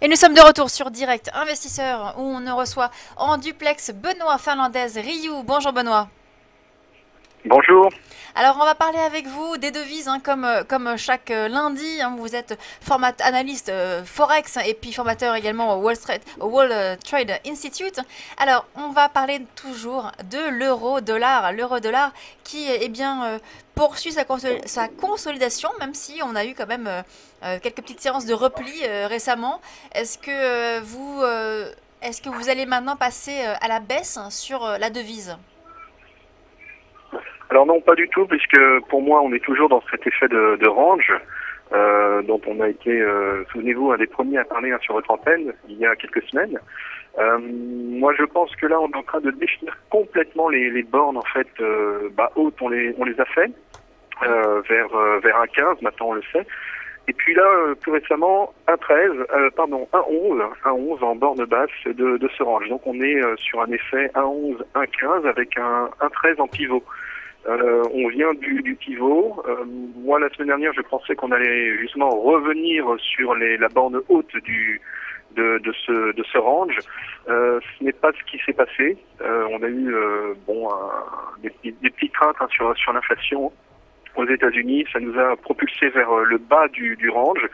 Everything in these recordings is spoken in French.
Et nous sommes de retour sur Direct Investisseur où on reçoit en duplex Benoît Fernandez Rioux. Bonjour Benoît. Bonjour. Alors on va parler avec vous des devises hein, comme, euh, comme chaque euh, lundi. Hein. vous êtes format analyste euh, Forex et puis formateur également au Wall, Street, Wall Trade Institute. Alors on va parler toujours de l'euro-dollar. L'euro-dollar qui eh bien, poursuit sa, sa, consolidation même si on a eu quand même quelques petites séances de repli récemment. Est-ce que, est-ce que vous allez maintenant passer à la baisse sur la devise? Alors non, pas du tout, puisque pour moi, on est toujours dans cet effet de, de range. Euh, dont on a été, euh, souvenez-vous, un des premiers à parler hein, sur votre antenne il y a quelques semaines. Euh, moi, je pense que là, on est en train de définir complètement les, les bornes en fait euh, bah, hautes. On les, on les a fait euh, vers vers un 15. Maintenant, on le sait. Et puis là, plus récemment, un 13, pardon, un 11, un 11 en borne basse de, de ce range. Donc, on est sur un effet 1 11, 1 15 avec un, un 13 en pivot. Euh, on vient du, pivot. Euh, moi, la semaine dernière, je pensais qu'on allait justement revenir sur les, la borne haute du, de, ce, de ce range. Euh, ce n'est pas ce qui s'est passé. Euh, on a eu bon, des, des, petites craintes hein, sur, sur l'inflation aux États-Unis. Ça nous a propulsé vers le bas du, du range.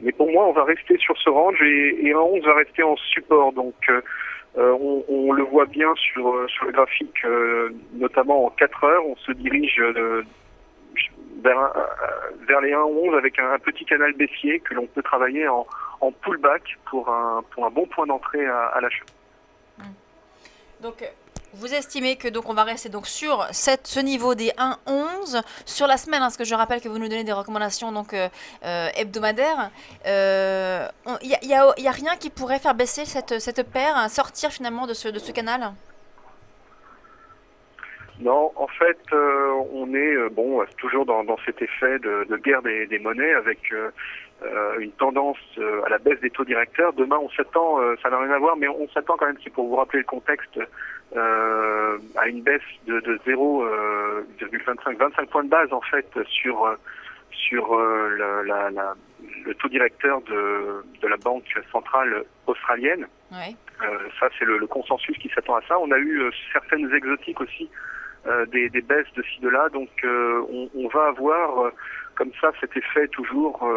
Mais pour moi, on va rester sur ce range et, et un 11 va rester en support. Donc, euh, on, le voit bien sur, euh, le graphique, euh, notamment en 4 heures, on se dirige vers, les 1-11 avec un, petit canal baissier que l'on peut travailler en, pullback pour un, bon point d'entrée à, à l'achat. Donc vous estimez que donc on va rester donc sur ce niveau des 1,11 sur la semaine, hein, parce que je rappelle que vous nous donnez des recommandations donc euh, euh hebdomadaires. Il euh, n'y a, y a, y a, rien qui pourrait faire baisser cette, cette paire, hein, sortir finalement de ce, de ce canal? Non, en fait, on est bon toujours dans, cet effet de, guerre des, monnaies avec euh, une tendance à la baisse des taux directeurs. Demain, on s'attend, ça n'a rien à voir, mais on s'attend quand même, si pour vous rappeler le contexte, à une baisse de, de 0,25, 25 points de base en fait sur sur la, la, la, le taux directeur de, de la banque centrale australienne. Ouais. ça, c'est le, le, consensus qui s'attend à ça. On a eu certaines exotiques aussi euh, des, des, baisses de ci de là. Donc euh, on, on, va avoir euh, comme ça cet effet toujours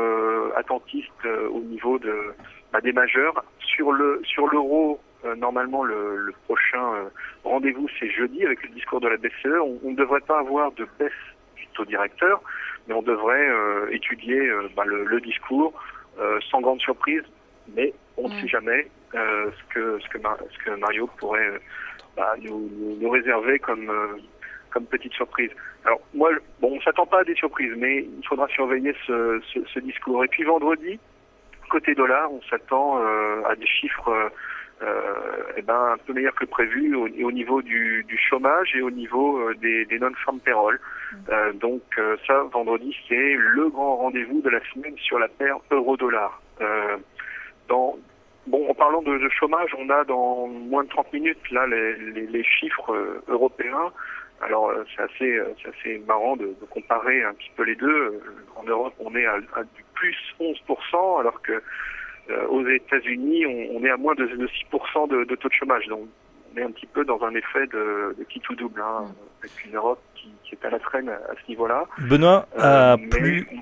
attentiste au niveau de bah, des majeurs. Sur le sur l'euro, normalement le, le prochain rendez-vous c'est jeudi avec le discours de la BCE. On ne devrait pas avoir de baisse du taux directeur, mais on devrait étudier bah, le, le, discours sans grande surprise. Mais on ne mmh. sait jamais ce que ce que, ce que Mario pourrait bah, nous, nous, nous, réserver comme comme petite surprise. Alors moi, bon, on s'attend pas à des surprises, mais il faudra surveiller ce, ce, ce discours. Et puis vendredi, côté dollar, on s'attend euh, à des chiffres euh, eh ben, un peu meilleurs que prévu au, au niveau du, du, chômage et au niveau euh, des, des non-farm payroll. Euh, donc ça, vendredi, c'est le grand rendez-vous de la semaine sur la paire euro-dollar. dans Bon, en parlant de, de, chômage, on a dans moins de 30 minutes là les, les, les chiffres européens. Alors euh, c'est assez, euh, c'est assez marrant de, de, comparer un petit peu les deux. Euh, en Europe, on est à, à du plus 11%, alors que euh, aux États-Unis, on, on, est à moins de, de 6% de, de, taux de chômage. Donc on est un petit peu dans un effet de, de qui tout double, hein, avec une Europe qui, qui, est à la traîne à, ce niveau-là. Benoît, euh, mais plus... on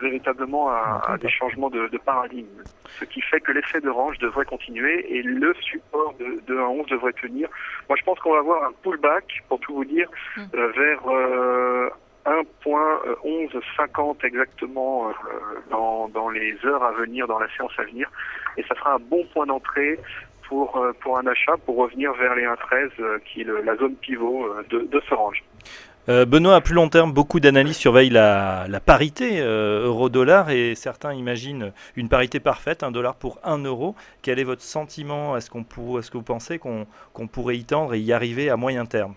véritablement à, à des changements de, de, paradigme. Ce qui fait que l'effet de range devrait continuer et le support de, de 1,11 devrait tenir. Moi, je pense qu'on va avoir un pullback, pour tout vous dire, mmh. euh, vers euh, 1.1150 exactement euh, dans, dans les heures à venir, dans la séance à venir. Et ça sera un bon point d'entrée pour, euh, pour un achat pour revenir vers les 1,13 euh, qui est le, la zone pivot euh, de, de ce range. Euh, Benoît, à plus long terme, beaucoup d'analystes surveillent la, parité euh, euro-dollar et certains imaginent une parité parfaite, un dollar pour un euro. Quel est votre sentiment? Est-ce qu'on que vous pensez qu'on qu pourrait y tendre et y arriver à moyen terme?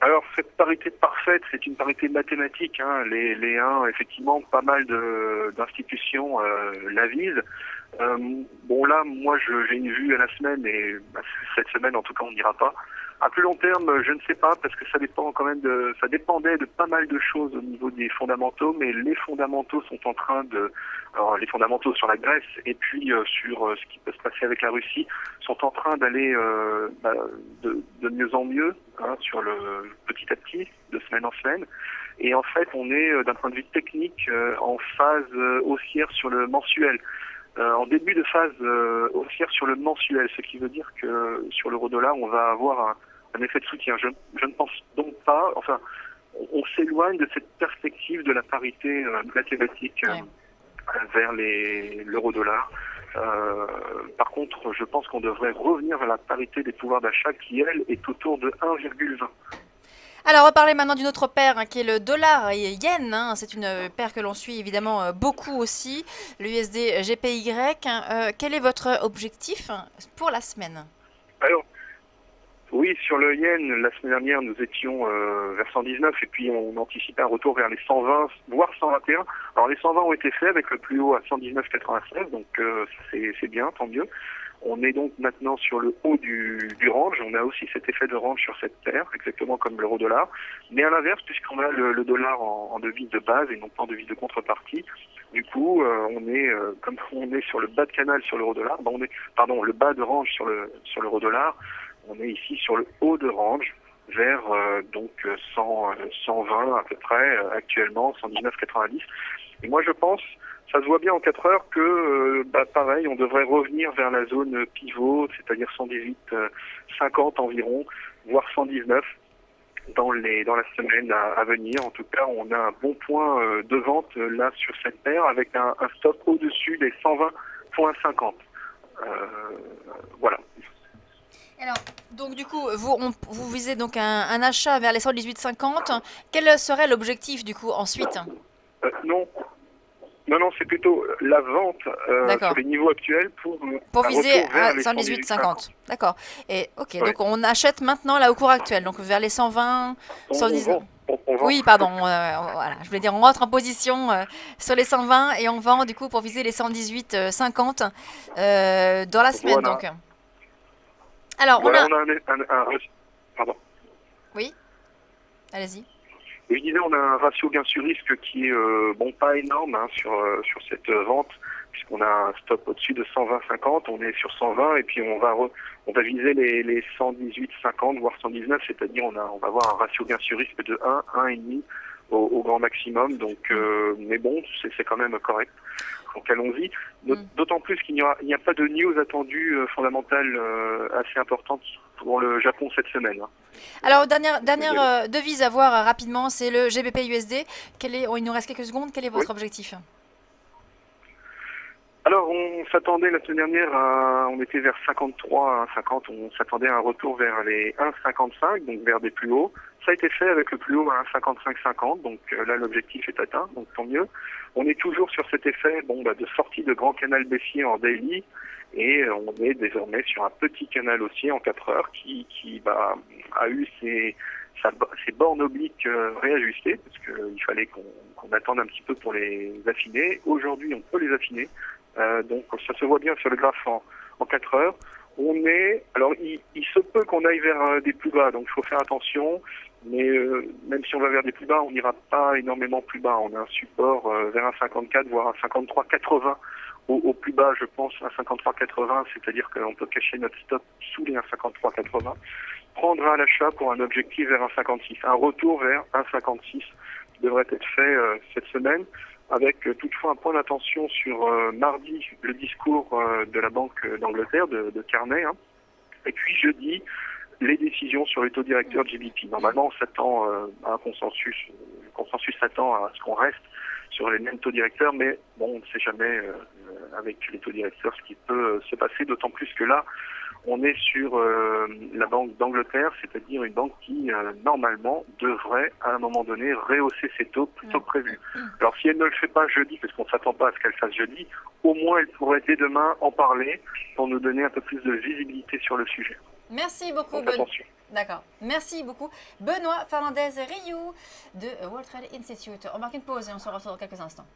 Alors cette parité parfaite, c'est une parité mathématique. Hein. Les, les 1, effectivement, pas mal d'institutions euh, la visent. Euh, bon là, moi j'ai une vue à la semaine et bah, cette semaine en tout cas on n'ira pas. À plus long terme, je ne sais pas parce que ça dépend quand même de, ça dépendait de pas mal de choses au niveau des fondamentaux, mais les fondamentaux sont en train de, alors les fondamentaux sur la Grèce et puis euh, sur euh, ce qui peut se passer avec la Russie sont en train d'aller euh, bah, de, de, mieux en mieux hein, sur le petit à petit, de semaine en semaine. Et en fait, on est d'un point de vue technique en phase haussière sur le mensuel. Euh, en début de phase euh, haussière sur le mensuel, ce qui veut dire que sur l'euro-dollar, on va avoir un, effet de soutien. Je, je, ne pense donc pas, enfin, on, on s'éloigne de cette perspective de la parité euh, mathématique euh, vers l'euro-dollar. par contre, je pense qu'on devrait revenir à la parité des pouvoirs d'achat qui, elle, est autour de 1,20. Alors, on va parler maintenant d'une autre paire hein, qui est le dollar et yen. Hein. C'est une paire que l'on suit évidemment euh, beaucoup aussi, l'USD GPY. Hein. Euh, quel est votre objectif pour la semaine? Oui, sur le yen, la semaine dernière, nous étions euh, vers 119 et puis on anticipait un retour vers les 120, voire 121. Alors les 120 ont été faits avec le plus haut à 119,96, donc euh, c'est bien, tant mieux. On est donc maintenant sur le haut du, range. On a aussi cet effet de range sur cette paire, exactement comme l'euro-dollar. Mais à l'inverse, puisqu'on a le, dollar en, devise de base et non pas en devise de contrepartie, du coup, euh, on est comme on est sur le bas de canal sur l'euro-dollar, ben on est pardon le bas de range sur le sur l'euro-dollar. On est ici sur le haut de range vers euh, donc 100, 120 à peu près actuellement, 119,90. Et moi je pense ça se voit bien en 4 heures que, euh, bah, pareil, on devrait revenir vers la zone pivot, c'est-à-dire 118, 50 environ, voire 119 dans les dans la semaine à, venir. En tout cas, on a un bon point euh, de vente euh, là sur cette paire avec un, un stop au-dessus des 120.50. Euh, voilà. Alors, donc du coup, vous, on, vous visez donc un, un, achat vers les 118,50. Quel serait l'objectif du coup ensuite? Non, non, non, c'est plutôt la vente euh, sur les niveaux actuels pour, pour viser à 118,50. D'accord. Et ok, ouais. donc on achète maintenant là au cours actuel, donc vers les 120, on, 110. On vend, on, on oui, pardon. Euh, voilà, je voulais dire, on rentre en position euh, sur les 120 et on vend du coup pour viser les 118,50 euh, dans la semaine voilà. donc. Alors, voilà, on a. On a un, un, un... Pardon. Oui. Allez-y. Je disais, on a un ratio gain sur risque qui est euh, bon pas énorme hein, sur euh, sur cette vente puisqu'on a un stop au-dessus de 120,50, on est sur 120 et puis on va re, on va viser les, les 118,50 voire 119, c'est-à-dire on a on va avoir un ratio gain sur risque de 1, 1,5 au, au grand maximum. Donc euh, mais bon, c'est quand même correct. Donc allons-y. D'autant plus qu'il n'y a, il n'y a pas de news attendue euh, fondamentale euh, assez importante pour le Japon cette semaine. Hein. Alors, dernière, dernière devise à voir rapidement, c'est le GBP USD. Quel est, oh, il nous reste quelques secondes. Quel est votre oui. objectif? Alors, on s'attendait la semaine dernière à, on était vers 53, 50, on s'attendait à un retour vers les 1,55, donc vers des plus hauts. Ça a été fait avec le plus haut à 1,55,50, donc euh, là l'objectif est atteint, donc tant mieux. On est toujours sur cet effet, bah, de sortie de grand canal baissier en daily, et on est désormais sur un petit canal haussier en 4 heures qui, bah, a eu ses, bornes obliques euh, réajustées, parce qu'il fallait qu'on qu attende un petit peu pour les affiner. Aujourd'hui, on peut les affiner. Euh, donc ça se voit bien sur le graphe en, en 4 heures. On est, alors il, il se peut qu'on aille vers euh, des plus bas, donc il faut faire attention. Mais euh, même si on va vers des plus bas, on n'ira pas énormément plus bas. On a un support euh, vers un 54, voire un 53,80 au, plus bas, je pense, un 53,80, c'est-à-dire qu'on peut cacher notre stop sous les 1,53,80. Prendre à l'achat pour un objectif vers un 56. Un retour vers un 56 devrait être fait euh, cette semaine avec euh, toutefois un point d'attention sur euh, mardi le discours de la Banque d'Angleterre, de, de, Carnet, hein. et puis jeudi les décisions sur les taux directeurs GBP. Normalement, on s'attend à un consensus. Le consensus s'attend à ce qu'on reste sur les mêmes taux directeurs, mais bon, on ne sait jamais avec les taux directeurs ce qui peut se passer, d'autant plus que là, on est sur euh, la Banque d'Angleterre, c'est-à-dire une banque qui, euh, normalement, devrait, à un moment donné, rehausser ses taux plutôt que prévu. Alors, si elle ne le fait pas jeudi, parce qu'on ne s'attend pas à ce qu'elle fasse jeudi, au moins elle pourrait dès demain en parler pour nous donner un peu plus de visibilité sur le sujet. Merci beaucoup. D'accord. Merci beaucoup. Benoît Fernandez Rioux de World Trade Institute. On marque une pause et on se retrouve dans quelques instants.